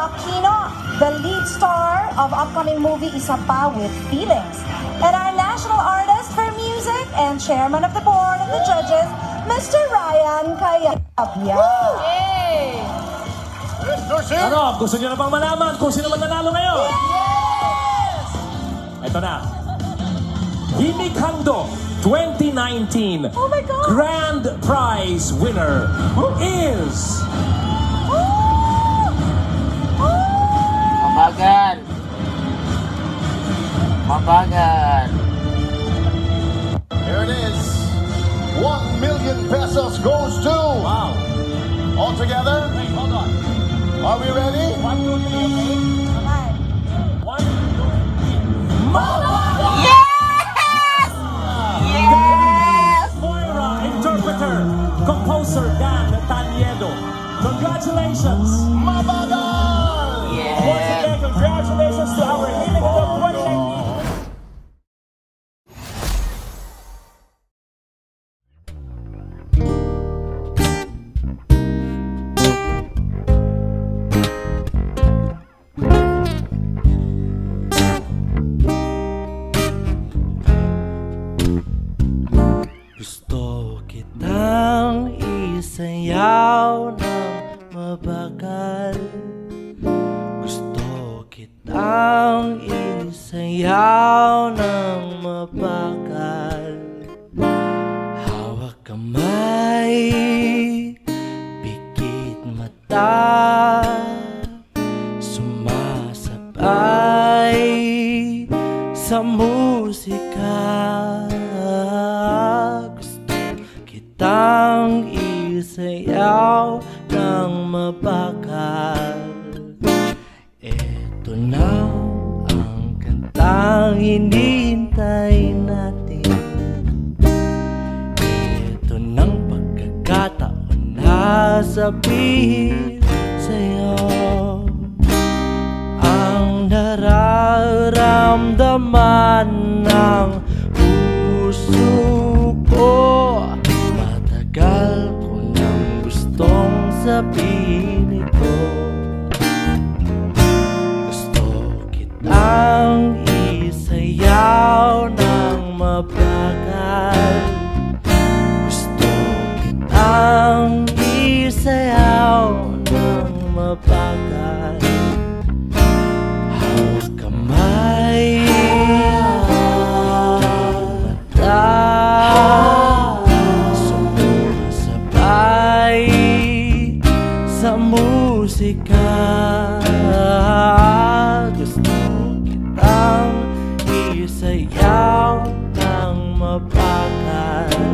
Aquino, the lead star of upcoming movie Isa Pa with Feelings. And our national artist for music and chairman of the board of the judges, Mr. Ryan Kayabia. Yay! Ano, gusto niyo na bang malaman kung sino man nanalo ngayon? Yes! Ito na. Himik Hando 2019 Oh my God! Grand Prize winner is... 1 million pesos goes to. Wow. All together? Wait, hold on. Are we ready? One, two, three, okay? Right. Yes! Yes! Moira, interpreter, composer Dan Taniedo. Congratulations! Mama! Gusto kitang isayaw ng mabagal Gusto kitang isayaw ng mabagal Sumasabay sa musika. Gusto kitang isayaw ng mabagal Ito na ang kantang hinihintay natin. Ito ng pagkakataon na sabihin sa'yo. Ang nararamdaman kitang isayaw ng mabagal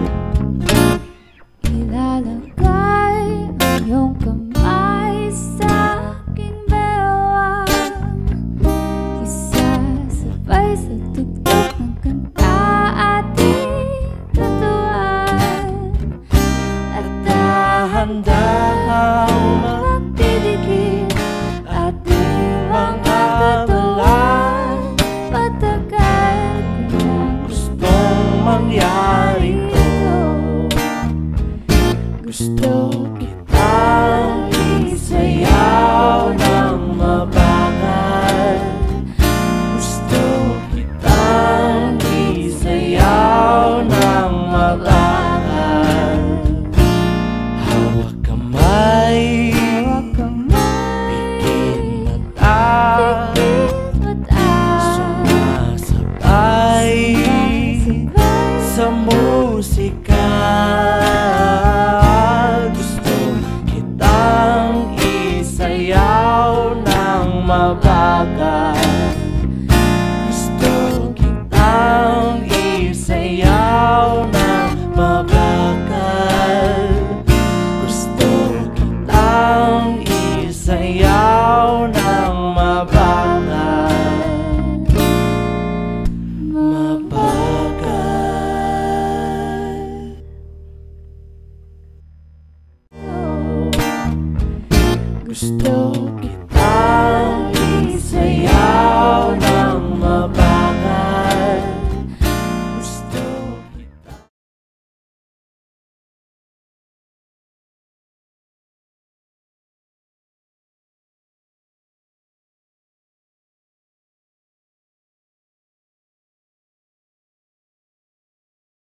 Gusto galaw ng mabagal Mabagal. Gusto kita